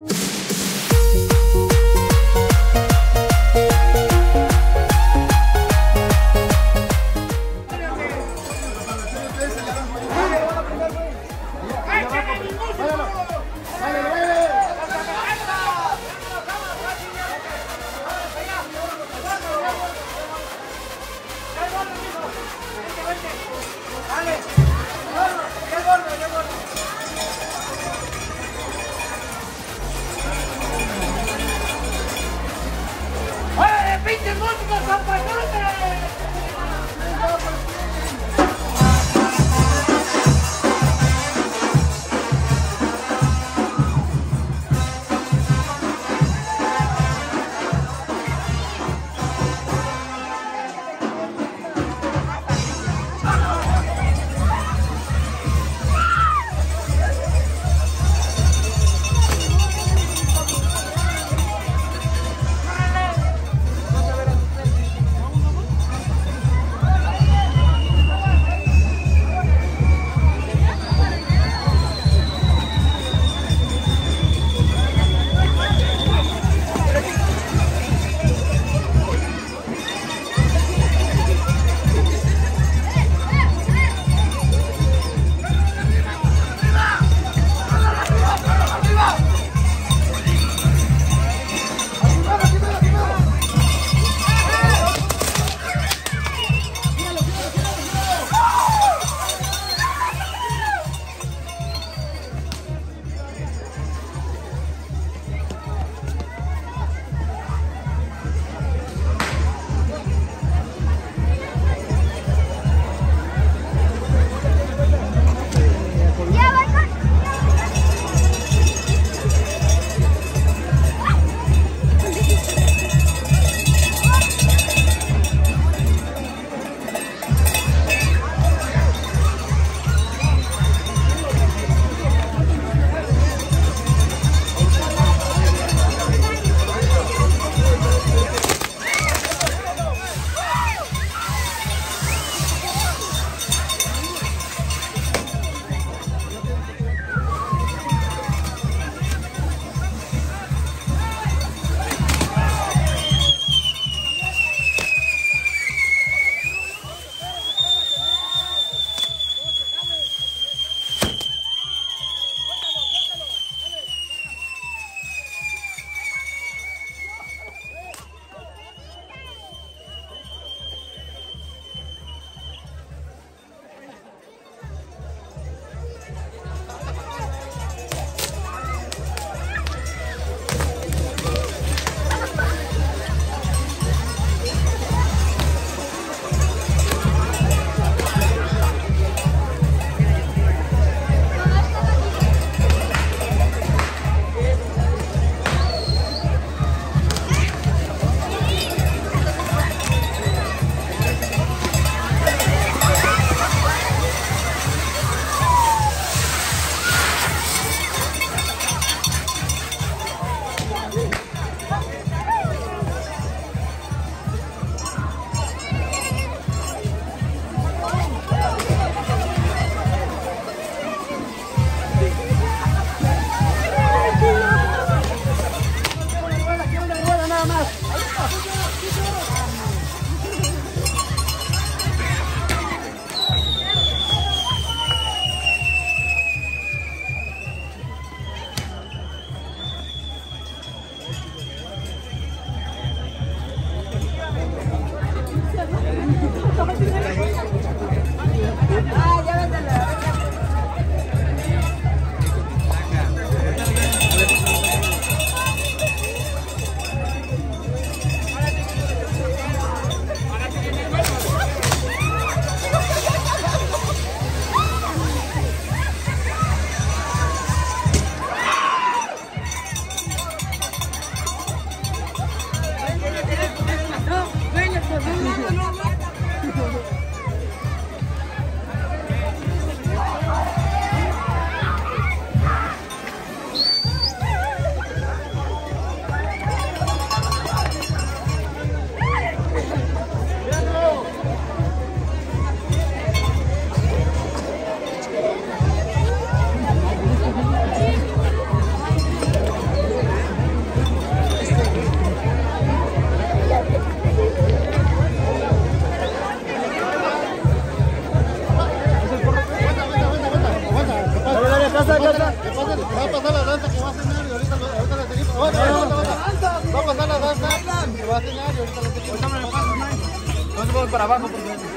you gravar no programa.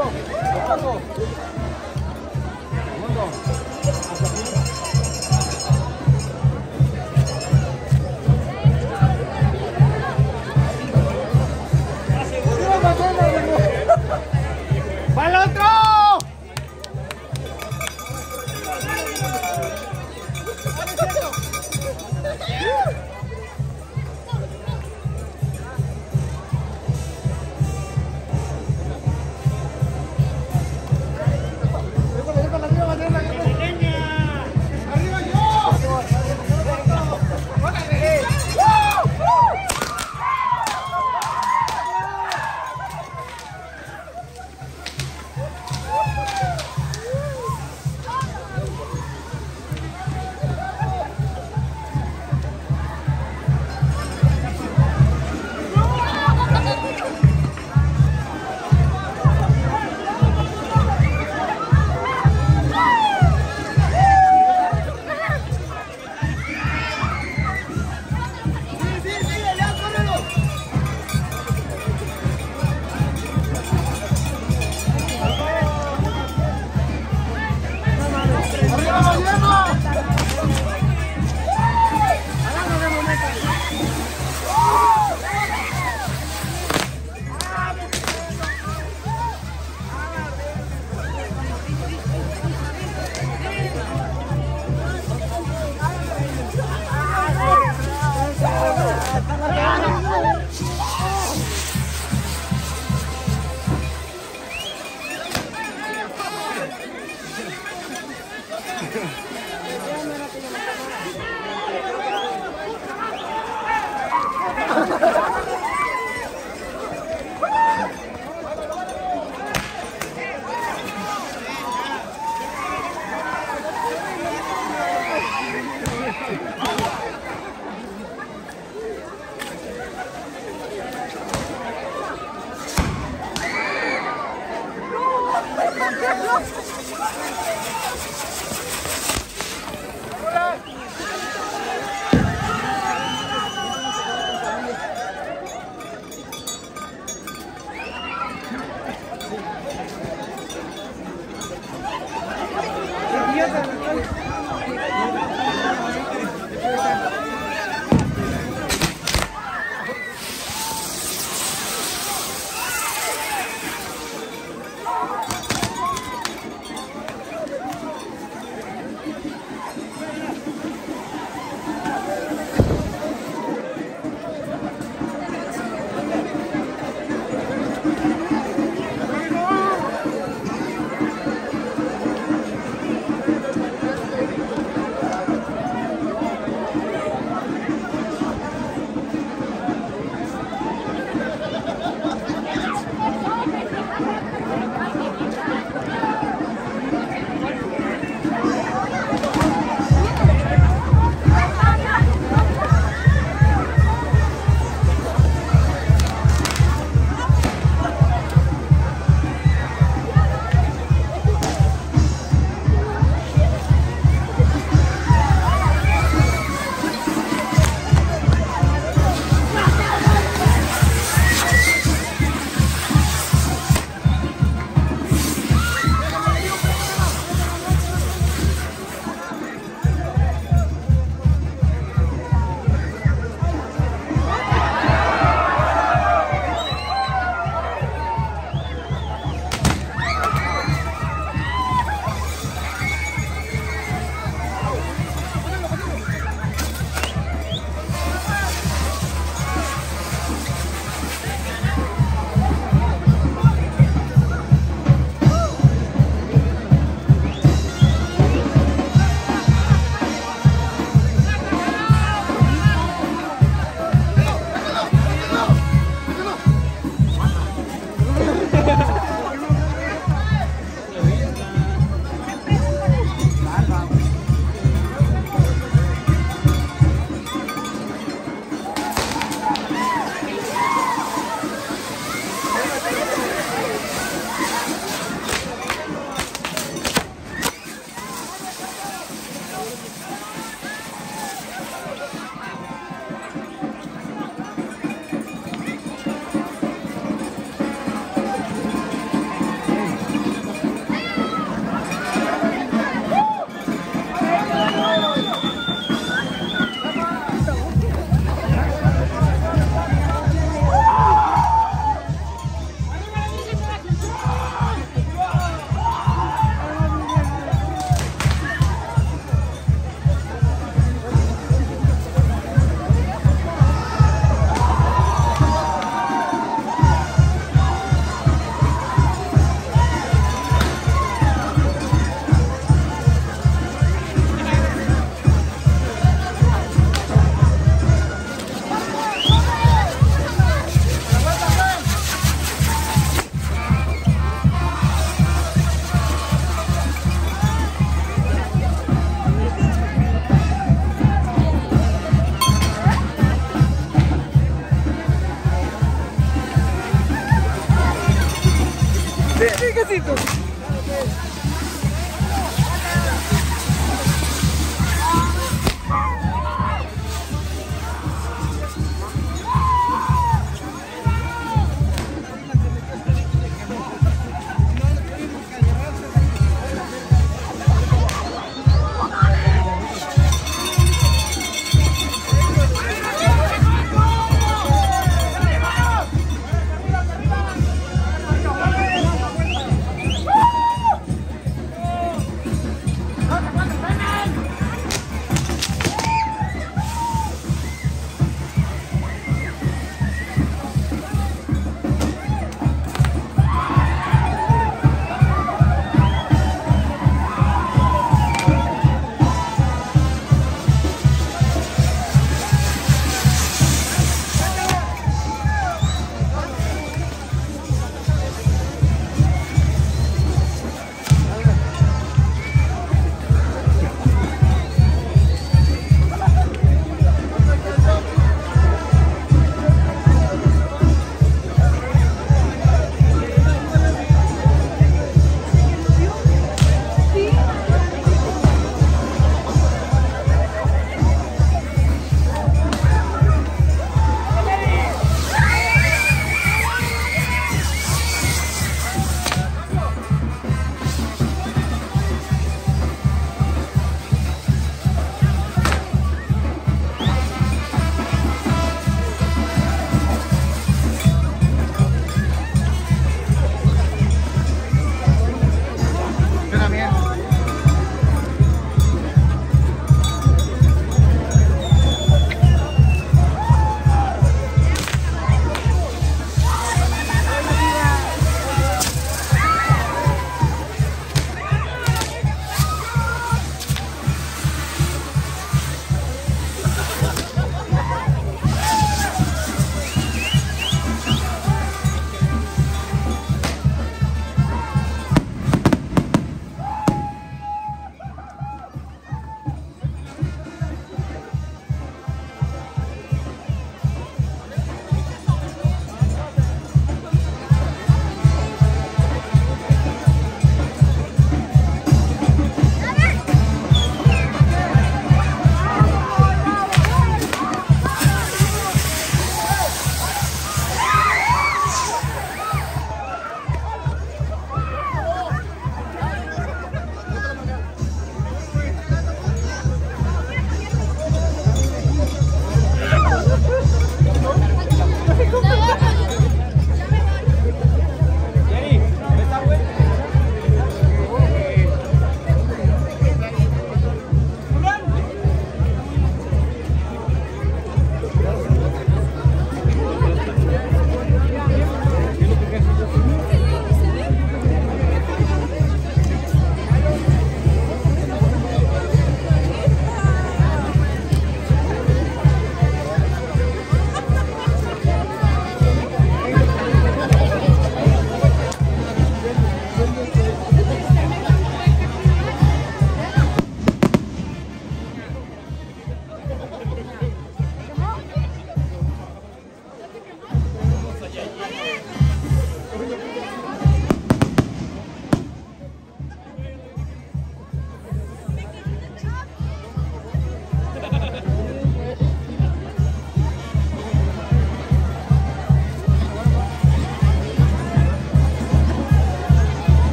어, 어, 어.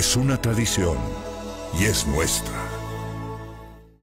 Es una tradición y es nuestra.